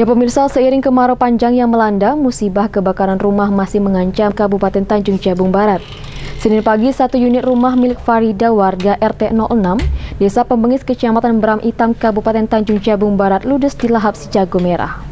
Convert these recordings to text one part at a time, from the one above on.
Ya pemirsa, seiring kemarau panjang yang melanda, musibah kebakaran rumah masih mengancam Kabupaten Tanjung Jabung Barat. Senin pagi, satu unit rumah milik Farida warga RT 06, Desa Pembengis, Kecamatan Bram Itam, Kabupaten Tanjung Jabung Barat, ludes di lahap si jago merah.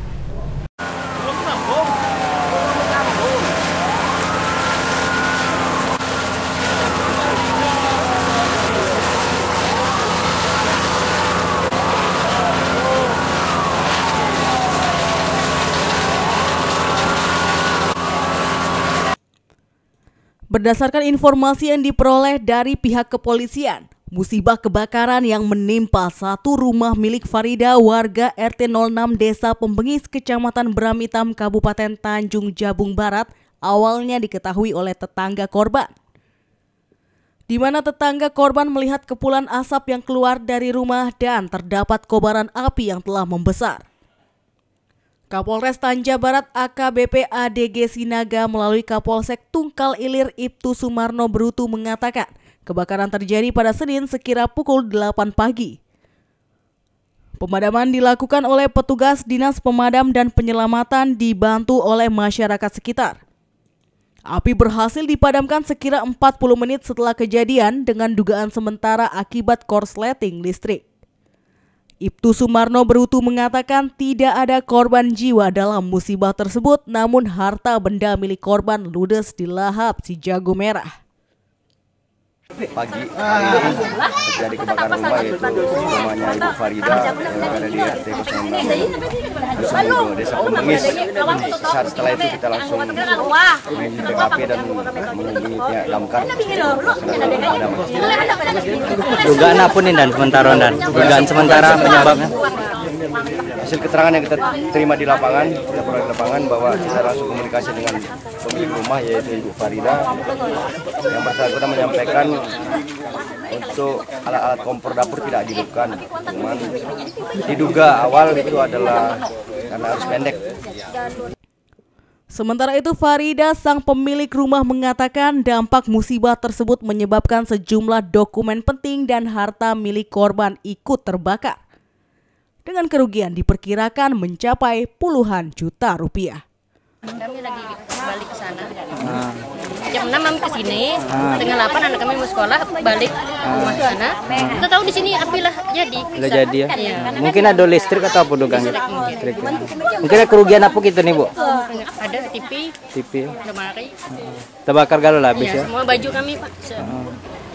Berdasarkan informasi yang diperoleh dari pihak kepolisian, musibah kebakaran yang menimpa satu rumah milik Farida warga RT 06 Desa Pembengis Kecamatan Bramitam Kabupaten Tanjung Jabung Barat awalnya diketahui oleh tetangga korban. Di mana tetangga korban melihat kepulan asap yang keluar dari rumah dan terdapat kobaran api yang telah membesar. Kapolres Tanja Barat AKBP ADG Sinaga melalui Kapolsek Tungkal Ilir Ibtu Sumarno Brutu mengatakan kebakaran terjadi pada Senin sekira pukul 8 pagi. Pemadaman dilakukan oleh petugas Dinas Pemadam dan Penyelamatan dibantu oleh masyarakat sekitar. Api berhasil dipadamkan sekira 40 menit setelah kejadian dengan dugaan sementara akibat korsleting listrik. Ibtu Sumarno Berutu mengatakan tidak ada korban jiwa dalam musibah tersebut namun harta benda milik korban ludes di lahap si jago merah. Pagi terjadi kebakaran rumah yaitu rumahnya Ibu Farida yang ada di RT 06 Desa Pembengis. Saat setelah itu kita langsung menuju TKP dan menghubungi pihak damkar. Dugaan apa nih dan sementara dan dugaan sementara penyebabnya? Hasil keterangan yang kita terima di lapangan, kita peroleh di lapangan bahwa kita langsung komunikasi dengan pemilik rumah yaitu Ibu Farida yang bersangkutan menyampaikan untuk alat-alat kompor dapur tidak dihidupkan, cuman diduga awal itu adalah karena harus pendek. Sementara itu Farida sang pemilik rumah mengatakan dampak musibah tersebut menyebabkan sejumlah dokumen penting dan harta milik korban ikut terbakar. Dengan kerugian diperkirakan mencapai puluhan juta rupiah. Kami lagi balik ke sana. Jam 6 kami ke sini, setengah 8 anak kami mau sekolah, balik rumah ke sana. Kita tahu di sini api lah jadi. Udah jadi ya? Iya. Mungkin ada listrik atau apa dugaan gitu? Listrik. ya. Mungkin ada kerugian apa gitu nih bu? Ada TV, TV. lemari, Terbakar galau lah habis ya, ya? semua baju kami Pak. Se-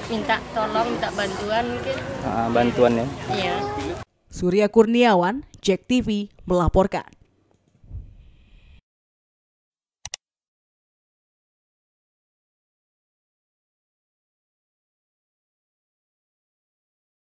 Minta tolong, minta bantuan mungkin. Ah, bantuan ya. Iya. Surya Kurniawan, Jack TV melaporkan.